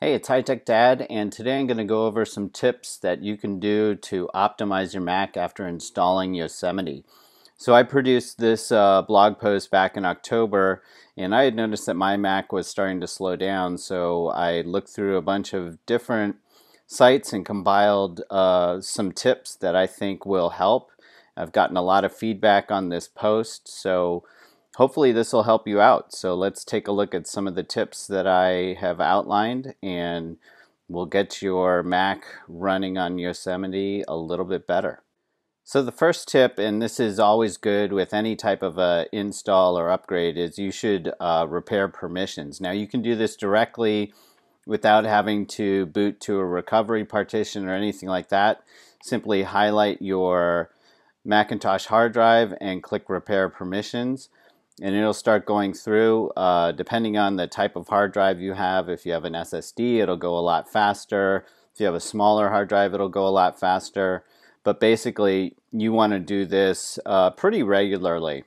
Hey, it's High Tech Dad, and today I'm going to go over some tips that you can do to optimize your Mac after installing Yosemite. So I produced this uh, blog post back in October, and I had noticed that my Mac was starting to slow down, so I looked through a bunch of different sites and compiled uh, some tips that I think will help. I've gotten a lot of feedback on this post, so hopefully this will help you out. So let's take a look at some of the tips that I have outlined and we'll get your Mac running on Yosemite a little bit better. So the first tip, and this is always good with any type of a install or upgrade, is you should uh, repair permissions. Now you can do this directly without having to boot to a recovery partition or anything like that. Simply highlight your Macintosh hard drive and click repair permissions and it'll start going through uh, depending on the type of hard drive you have. If you have an ssd it'll go a lot faster. If you have a smaller hard drive it'll go a lot faster. But basically you want to do this uh, pretty regularly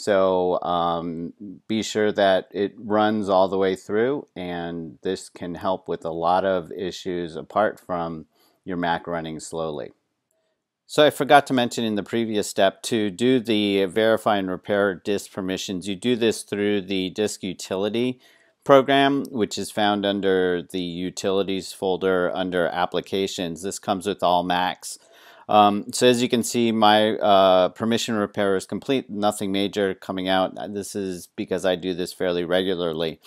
so um, be sure that it runs all the way through and this can help with a lot of issues apart from your mac running slowly so I forgot to mention in the previous step to do the verify and repair disk permissions, you do this through the disk utility program, which is found under the utilities folder under applications. This comes with all Macs. Um, so as you can see, my uh, permission repair is complete, nothing major coming out. This is because I do this fairly regularly.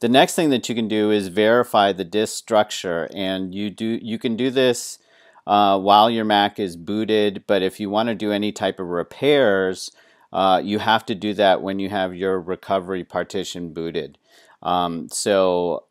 The next thing that you can do is verify the disk structure, and you do you can do this uh, while your Mac is booted. But if you want to do any type of repairs, uh, you have to do that when you have your recovery partition booted. Um, so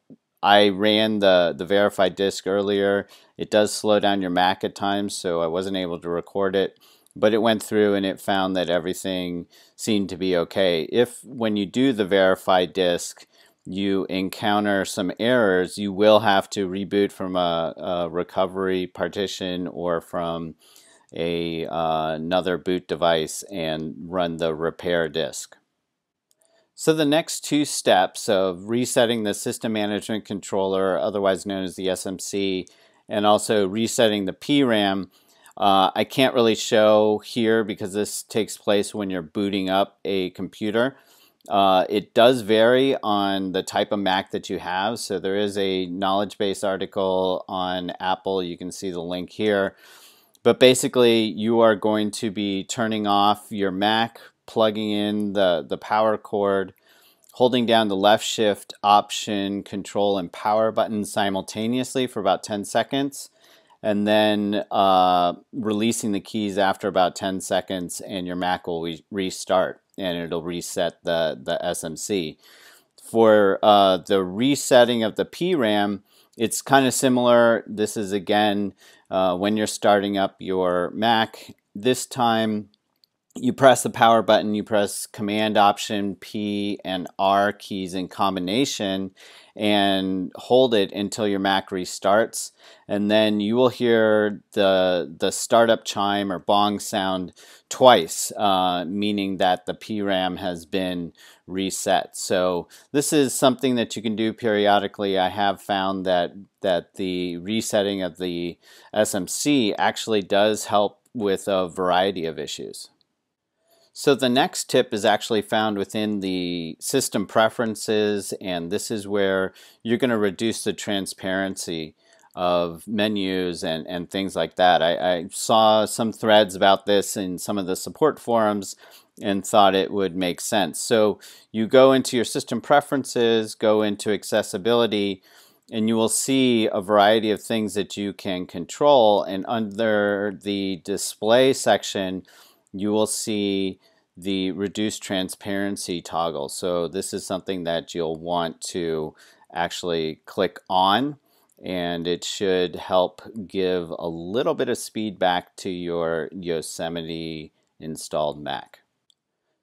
I ran the, the verified disk earlier. It does slow down your Mac at times, so I wasn't able to record it. But it went through and it found that everything seemed to be okay. If when you do the verify disk, you encounter some errors, you will have to reboot from a, a recovery partition or from a, uh, another boot device and run the repair disk. So the next two steps of resetting the system management controller, otherwise known as the SMC, and also resetting the PRAM, uh, I can't really show here because this takes place when you're booting up a computer. Uh, it does vary on the type of Mac that you have. So there is a knowledge base article on Apple. You can see the link here. But basically, you are going to be turning off your Mac, plugging in the, the power cord, holding down the left shift option, control, and power button simultaneously for about 10 seconds and then uh, releasing the keys after about 10 seconds and your Mac will re restart and it'll reset the, the SMC. For uh, the resetting of the PRAM, it's kind of similar. This is again uh, when you're starting up your Mac. This time you press the power button, you press Command Option P and R keys in combination and hold it until your Mac restarts. And then you will hear the, the startup chime or bong sound twice, uh, meaning that the PRAM has been reset. So this is something that you can do periodically. I have found that, that the resetting of the SMC actually does help with a variety of issues. So the next tip is actually found within the system preferences and this is where you're going to reduce the transparency of menus and, and things like that. I, I, saw some threads about this in some of the support forums and thought it would make sense. So you go into your system preferences, go into accessibility, and you will see a variety of things that you can control. And under the display section, you will see the reduce transparency toggle. So this is something that you'll want to actually click on and it should help give a little bit of speed back to your Yosemite installed Mac.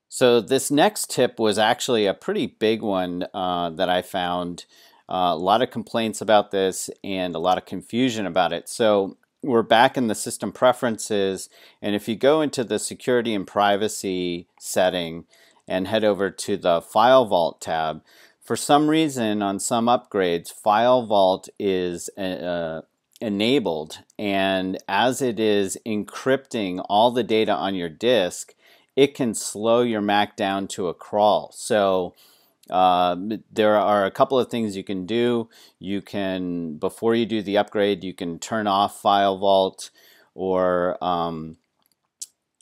So this next tip was actually a pretty big one uh, that I found. Uh, a lot of complaints about this and a lot of confusion about it. So we're back in the system preferences. And if you go into the security and privacy setting and head over to the File Vault tab, for some reason on some upgrades, File Vault is uh, enabled. And as it is encrypting all the data on your disk, it can slow your Mac down to a crawl. So uh, there are a couple of things you can do. You can, before you do the upgrade, you can turn off File Vault or um,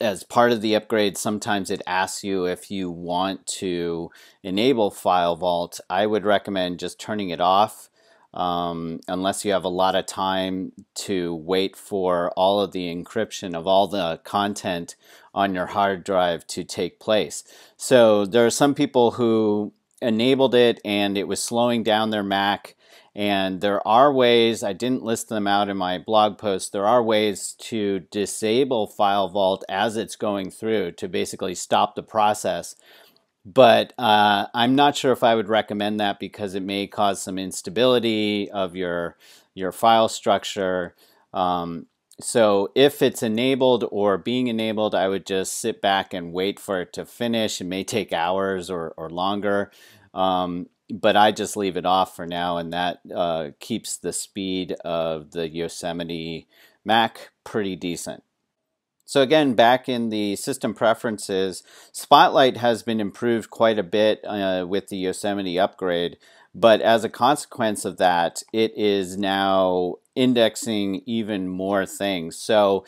as part of the upgrade, sometimes it asks you if you want to enable File Vault. I would recommend just turning it off um, unless you have a lot of time to wait for all of the encryption of all the content on your hard drive to take place. So there are some people who enabled it and it was slowing down their Mac. And there are ways, I didn't list them out in my blog post, there are ways to disable File Vault as it's going through to basically stop the process. But uh, I'm not sure if I would recommend that because it may cause some instability of your, your file structure. Um, so if it's enabled or being enabled, I would just sit back and wait for it to finish. It may take hours or, or longer, um, but I just leave it off for now, and that uh, keeps the speed of the Yosemite Mac pretty decent. So again, back in the system preferences, Spotlight has been improved quite a bit uh, with the Yosemite upgrade. But as a consequence of that, it is now indexing even more things. So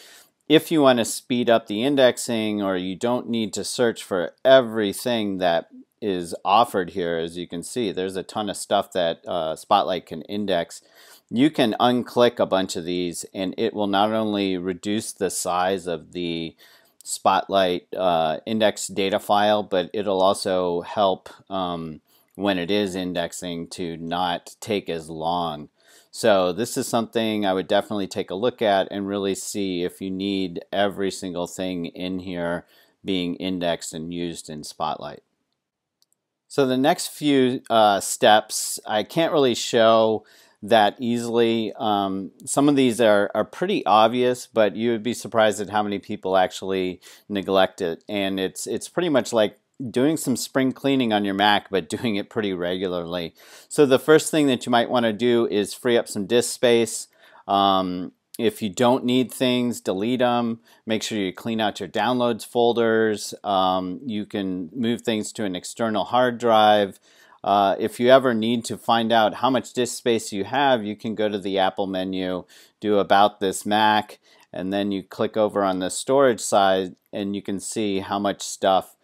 if you want to speed up the indexing or you don't need to search for everything that is offered here, as you can see, there's a ton of stuff that uh, Spotlight can index. You can unclick a bunch of these and it will not only reduce the size of the Spotlight uh, index data file, but it'll also help um, when it is indexing to not take as long. So this is something I would definitely take a look at and really see if you need every single thing in here being indexed and used in Spotlight. So the next few uh, steps I can't really show that easily. Um, some of these are, are pretty obvious, but you would be surprised at how many people actually neglect it. And it's it's pretty much like doing some spring cleaning on your Mac, but doing it pretty regularly. So the first thing that you might want to do is free up some disk space. Um, if you don't need things, delete them. Make sure you clean out your downloads folders. Um, you can move things to an external hard drive. Uh, if you ever need to find out how much disk space you have, you can go to the Apple menu, do About This Mac, and then you click over on the storage side and you can see how much stuff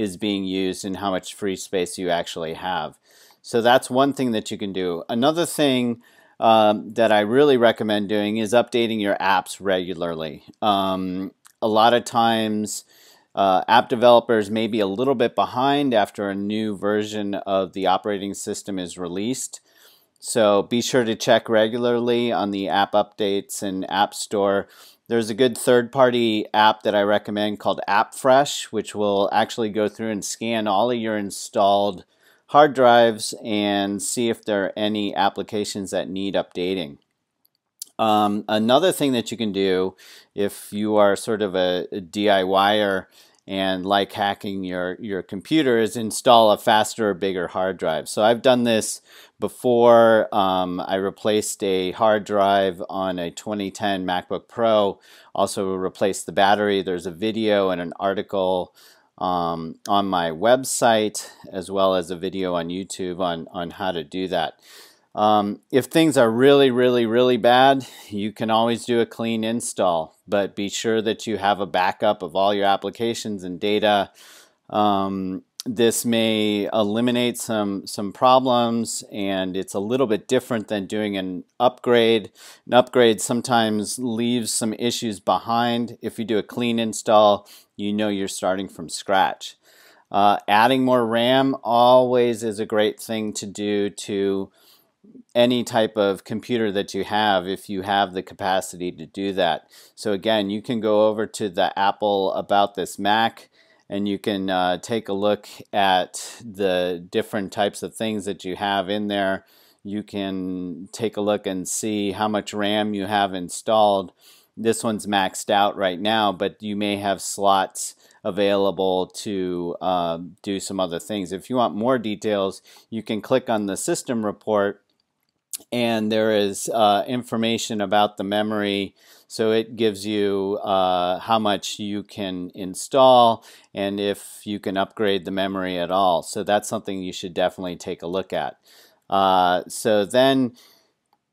is being used and how much free space you actually have. So that's one thing that you can do. Another thing um, that I really recommend doing is updating your apps regularly. Um, a lot of times, uh, app developers may be a little bit behind after a new version of the operating system is released. So be sure to check regularly on the app updates and App Store there's a good third party app that I recommend called AppFresh, which will actually go through and scan all of your installed hard drives and see if there are any applications that need updating. Um, another thing that you can do if you are sort of a, a DIYer and like hacking your, your computer is install a faster or bigger hard drive. So I've done this before. Um, I replaced a hard drive on a 2010 MacBook Pro, also replaced the battery. There's a video and an article um, on my website as well as a video on YouTube on, on how to do that. Um, if things are really, really, really bad, you can always do a clean install, but be sure that you have a backup of all your applications and data. Um, this may eliminate some some problems and it's a little bit different than doing an upgrade. An upgrade sometimes leaves some issues behind. If you do a clean install you know you're starting from scratch. Uh, adding more RAM always is a great thing to do to any type of computer that you have if you have the capacity to do that. So again, you can go over to the Apple About This Mac and you can uh, take a look at the different types of things that you have in there. you can take a look and see how much RAM you have installed. This one's maxed out right now, but you may have slots available to uh, do some other things. If you want more details, you can click on the system report and there is uh, information about the memory. So it gives you uh, how much you can install and if you can upgrade the memory at all. So that's something you should definitely take a look at. Uh, so then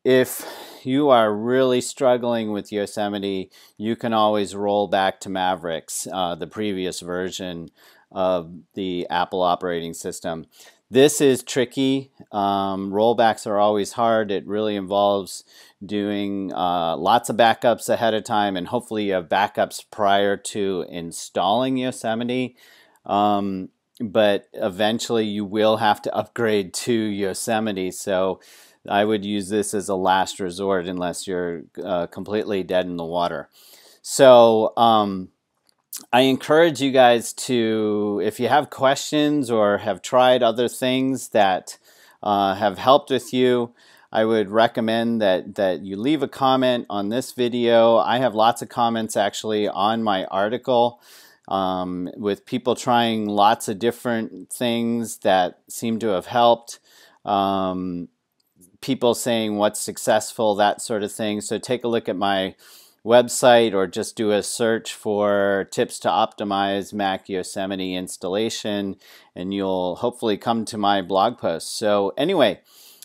if you are really struggling with Yosemite you can always roll back to Mavericks uh, the previous version of the Apple operating system this is tricky. Um, rollbacks are always hard. It really involves doing uh, lots of backups ahead of time, and hopefully you have backups prior to installing Yosemite. Um, but eventually you will have to upgrade to Yosemite. So I would use this as a last resort unless you're uh, completely dead in the water. So, um, I encourage you guys to, if you have questions or have tried other things that uh, have helped with you, I would recommend that, that you leave a comment on this video. I have lots of comments actually on my article um, with people trying lots of different things that seem to have helped. Um, people saying what's successful, that sort of thing. So take a look at my website or just do a search for tips to optimize Mac Yosemite installation and you'll hopefully come to my blog post. So anyway,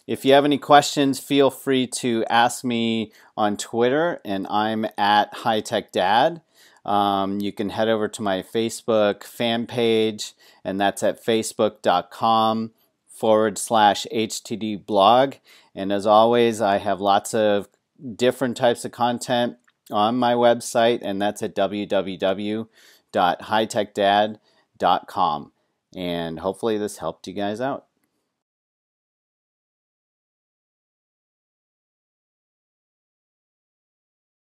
if you have any questions, feel free to ask me on Twitter and I'm at HighTechDad. Um, you can head over to my Facebook fan page and that's at facebook.com forward slash HTD blog. And as always, I have lots of different types of content on my website, and that's at www.hightechdad.com. And hopefully, this helped you guys out.